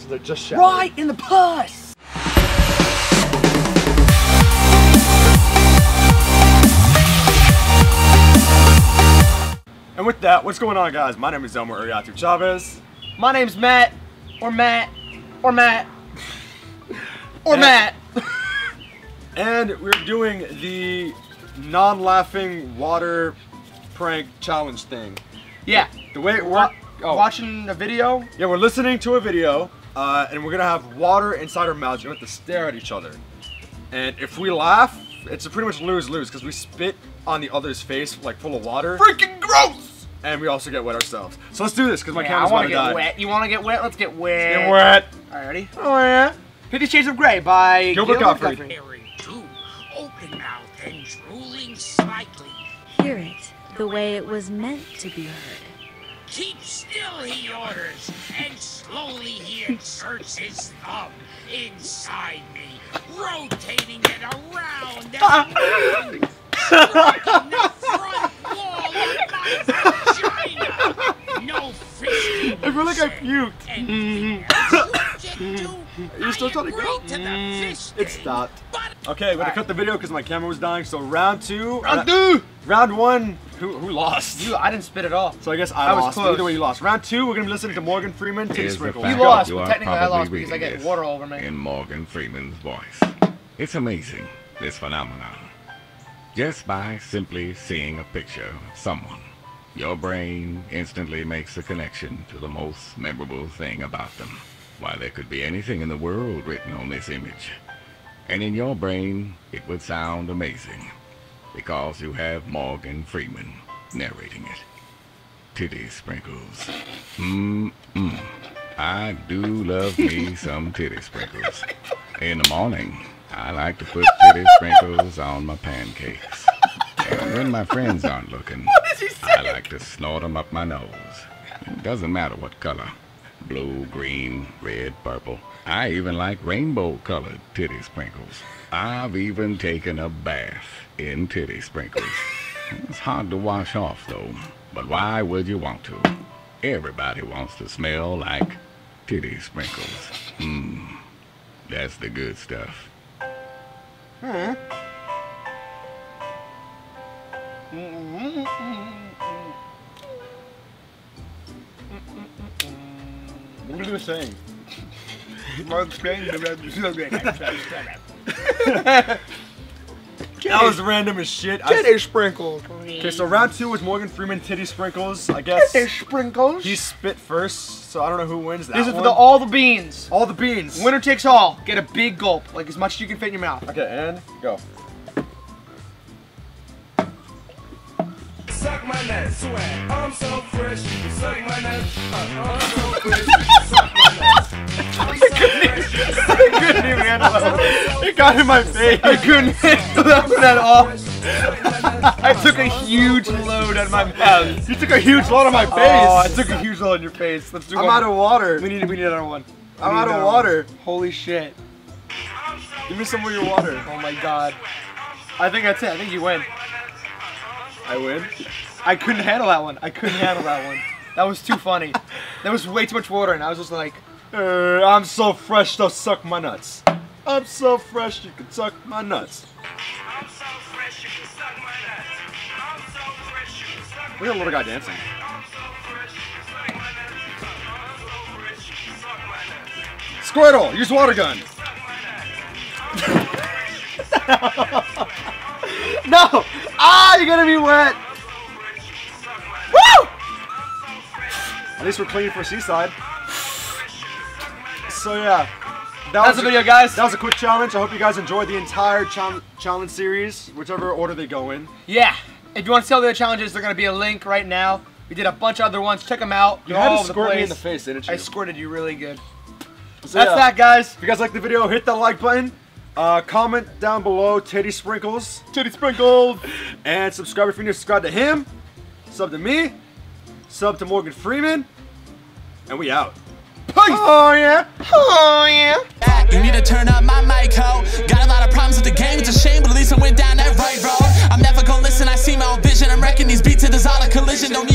So they're just. Right in the puss. And with that, what's going on, guys? My name is Elmer Uriatu Chavez. My name's Matt, or Matt, or Matt, or And- Matt. And we're doing the non-laughing water prank challenge thing. Yeah. The way it We're works. Oh. watching a video. Yeah, we're listening to a video, uh, and we're gonna have water inside our mouths. We're gonna have to stare at each other. And if we laugh, it's a pretty much lose-lose because we spit on the other's face like full of water, Freaking gross. and we also get wet ourselves. So let's do this because my Yeah, I camera's want about to to get wet. You want to get wet? Let's get wet. Get wet. All right, ready? Oh yeah. Fifty Shades of Grey by Gilbert Gottfried. Area 2, open mouth and drooling slightly. Hear it the way it was meant to be heard. Keep still, he orders, and slowly he inserts his thumb inside me, rotating it around and ah. around, striking the front wall of my vagina. No fisting. I feel like I you puked. said. And mm-hmm. you object to, You're still I trying to go? agree to the fisting, It stopped. Okay, we're gonna cut the video because my camera was dying. So round two. Round uh, two. Round one. Who who lost? You, I didn't spit at all. So I guess I, I was lost. close. Either way, you lost. Round two, we're gonna be listening to Morgan Freeman, Titty Here's the You lost, You but technically I lost because I get water all over me. In Morgan Freeman's voice. It's amazing, this phenomenon. Just by simply seeing a picture of someone, your brain instantly makes a connection to the most memorable thing about them. Why, there could be anything in the world written on this image. And in your brain, it would sound amazing. Because you have Morgan Freeman narrating it. Titty sprinkles. Mmm. I do love me some titty sprinkles. In the morning, I like to put titty sprinkles on my pancakes. And when my friends aren't looking, I like to snort them up my nose. It doesn't matter what color. Blue, green, red, purple. I even like rainbow colored titty sprinkles. I've even taken a bath in titty sprinkles. It's hard to wash off though, but why would you want to? Everybody wants to smell like titty sprinkles. Mmm, that's the good stuff. Hmm. What are you saying? That was random as shit. Titty sprinkles. Okay, so round two was Morgan Freeman, Titty Sprinkles. I guess Titty sprinkles. he spit first, so I don't know who wins that This is for the, all the beans. all the beans. Winner takes all. Get a big gulp, like as much as you can fit in your mouth. Okay, and go. Suck my nuts, swag. I'm so fresh, you can suck my nuts. Uh, I'm so fresh, you can suck my nuts. I'm so fresh, you can suck my I couldn't even handle that. It got in my face. I couldn't handle that at all. I took a huge load out of my mouth. You took a huge load on my face. Oh, I took a huge load on your face. Let's do I'm one. out of water. We need, we need another one. We I'm out of water. one. Holy shit. Give me some of your water. Oh my god. I think that's it. I think you win. I win. I couldn't handle that one. I couldn't handle that one. That was too funny. That was way too much water, and I was just like, Uh, I'm so fresh, so suck my nuts. I'm so fresh, you can suck my nuts. I'm so fresh, you can suck my nuts. I'm so fresh, you can suck Look at the little guy dancing. I'm so fresh, you can suck my nuts. I'm so fresh, you can suck my nuts. Squirtle, use water gun. no! Ah, you're gonna be wet! Woo! At least we're clean for Seaside. So yeah, that That's was the video, guys. That was a quick challenge. I hope you guys enjoyed the entire chal- challenge series, whichever order they go in. Yeah. If you want to see all the other challenges, they're gonna be a link right now. We did a bunch of other ones. Check them out. You They're had to squirt me in the face, didn't you? I squirted you really good. So, That's yeah, that, guys. If you guys like the video, hit that like button. Uh, comment down below, Titty Sprinkles. Titty sprinkled. And subscribe if you're new. Subscribe to him. Sub to me. Sub to Morgan Freeman. And we out. Peace. Oh, yeah. Oh yeah. You need to turn up my mic, ho. Got a lot of problems with the game, it's a shame, but at least I went down that right road. I'm never gonna listen, I see my own vision. I'm wrecking these beats, it is all a collision. Don't need